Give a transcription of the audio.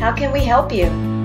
How can we help you?